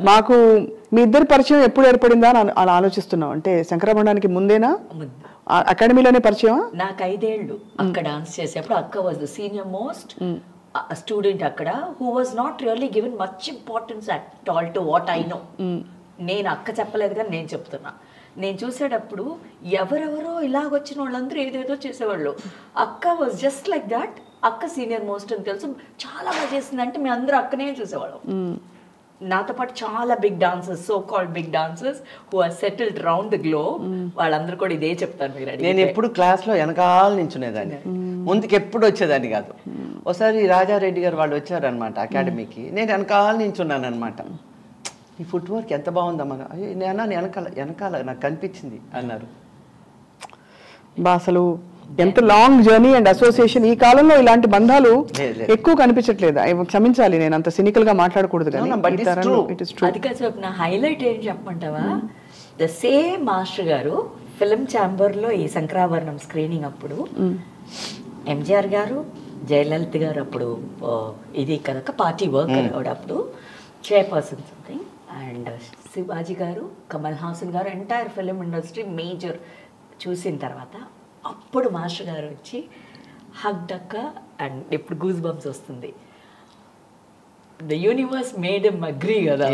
మాకు మీ ఇద్దరి పరిచయం ఎప్పుడు ఏర్పడిందా అని అలా- ఆలోచిస్తున్నాం అంటే శంకరభండానికి ముందేనా? అకాడమీలోనే పరిచయమా? నాకు ఐదేళ్ళు అక్కడ డాన్స్ చేసేప్పుడు అక్క was the senior most student అక్కడ who was not really given much importance at all to what I know నేను అక్క చెప్పలేదు కానీ నేను చెప్తున్నా. నేను చూసేటప్పుడు ఎవరెవరో ఇలాగొచ్చిన వాళ్ళందరూ ఏదేదో చేసేవాళ్ళు. అక్క వాజ్ జస్ట్ లైక్ దాట్ అక్క సీనియర్ మోస్ట్ అని తెలుసు. చాలా బాగా చేసింది అంటే మేము అందరూ అక్కనే చూసేవాళ్ళం. నాతో పాటు చాలా big dancers so called big dancers who are settled round the globe వాళ్ళందరూ కూడా ఇదే చెప్తారు మీరు. నేను ఎప్పుడు క్లాస్లో వెనకాల నించునేదాన్ని. ముందుకి ఎప్పుడు వచ్చేదాన్ని కాదు. ఒకసారి రాజారెడ్డి గారు వాళ్ళు వచ్చారనమాట అకాడమీకి నేను వెనకాల నించున్నాను అనమాట ఈ ఫుట్ వర్క్ ఎంత బాగుందమ్మా. నేను వెనకాల వెనకాల నాకు కనిపించింది అన్నారు. బా అసలు ఎంత లాంగ్ జర్నీ అండ్ అసోసియేషన్ ఈ కాలంలో ఇలాంటి బంధాలు. ఎక్కువ కనిపించట్లేదు. క్షమించాలి నేను అంత సినికల్గా మాట్లాడకూడదు హైలైట్ ఏం చెప్పమంటావా? ద సేమ్ మాస్టర్ గారు ఫిలిం ఛాంబర్లో ఈ శంకరాభరణం స్క్రీనింగ్ అప్పుడు ఎంజిఆర్ గారు జయలలిత గారు అప్పుడు ఇది కనుక పార్టీ వర్క్ అప్పుడు చైర్పర్సన్ సంథింగ్ అండ్ శివాజీ గారు కమల్ హాసన్ గారు ఎంటైర్ ఫిలిం ఇండస్ట్రీ మేజర్ చూసిన తర్వాత అప్పుడు మాస్టర్ గారు వచ్చి హగ్ డక్క అండ్ ఇప్పుడు గూస్ బంప్స్ వస్తుంది. The universe made em agree కదా.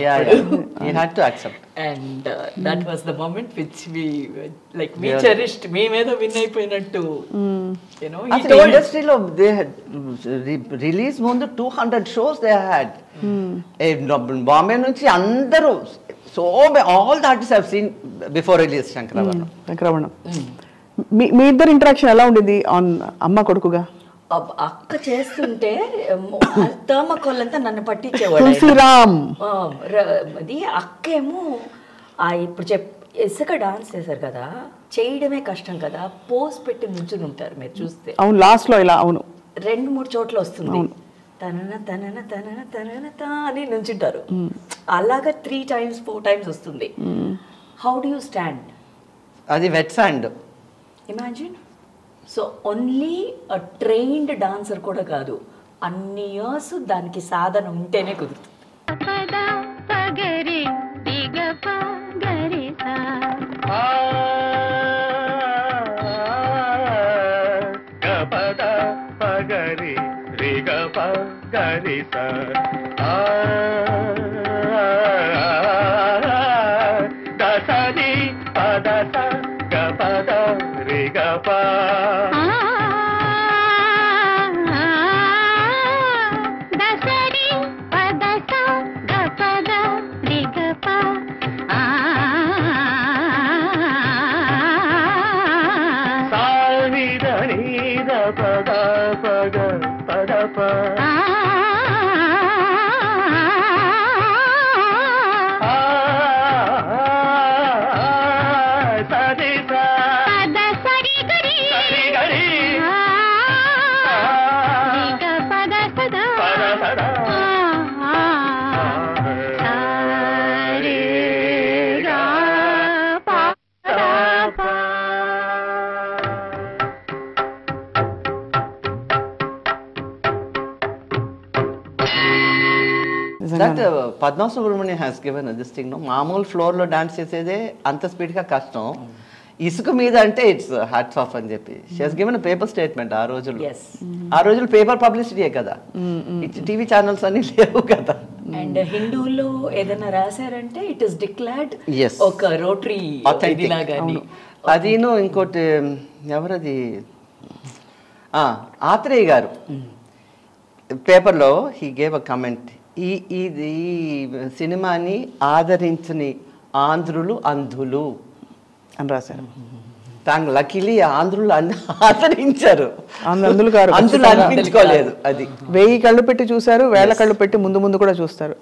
And that was the moment which we like we Yeah. Cherished మేమేదో విన్ అయిపోయినట్టు. యూనో ఇండస్ట్రీలో దే రిలీజ్ ముందు two hundred shows they had Bombay నుంచి అందరూ so all the artist have seen before release Sankarabharanam Sankarabharanam మీ మీ ఇద్దరు interaction ఎలా ఉండింది ఆన్ అమ్మ కొడుకుగా? అక్క చేస్తుంటే థర్మకోల్ అంతా నన్ను పట్టించేవాడు. తులసిరామ్. అది అక్కేమో ఆ ఇప్పుడు చెప్ ఇసుక డాన్స్ చేశారు కదా చేయడమే కష్టం కదా పోస్ పెట్టి నుంచుని ఉంటారు మీరు చూస్తే. అవును లాస్ట్లో ఇలా అవును. రెండు మూడు చోట్ల వస్తుంది. తనన తనన తనన తనన తా అని నుంచుంటారు. అలాగా త్రీ టైమ్స్ ఫోర్ టైమ్స్ వస్తుంది. హౌ డు యూ స్టాండ్ అది wet sand imagine so only a trained dancer కూడా కాదు అన్ని ఇయర్స్ దానికి సాధన ఉంటేనే కుదురుతుంది పగరి రిగ పగరి స పగ పగ పగ పగ ప. That Padma Subrahmanyam has given this thing no మామూలు ఫ్లోర్లో డాన్స్ చేసేదే అంత స్పీడ్గా కష్టం. ఇసుక మీద అంటే ఇట్స్ హ్యాట్స్ ఆఫ్ అని చెప్పి. షీ గివెన్ పేపర్ స్టేట్మెంట్ ఆ రోజుల్లో. Yes. ఆ రోజులు పేపర్ పబ్లిసిటీయే కదా. టీవీ ఛానల్స్ అన్ని లేవు కదా. అండ్ హిందువుల్లో ఏదైనా రాశారంటే ఇట్ ఇస్ డిక్లేర్డ్. ఒక రోటరీ అదిను ఇంకోటి ఎవరది? ఆ, ఆత్రేయ గారు. పేపర్లో హీ గేవ్ అ కమెంట్ ఈ ఇది ఈ సినిమాని ఆదరించని ఆంధ్రులు అంధులు అని రాశారు. తాను లక్కీలీ ఆంధ్రులు అన్ని ఆదరించారు. అందులు గారు ఖచ్చితంగా. అనిపించుకోలేదు అది. వెయ్యి కళ్ళు పెట్టి చూశారు వేల కళ్ళు పెట్టి ముందు ముందు కూడా చూస్తారు.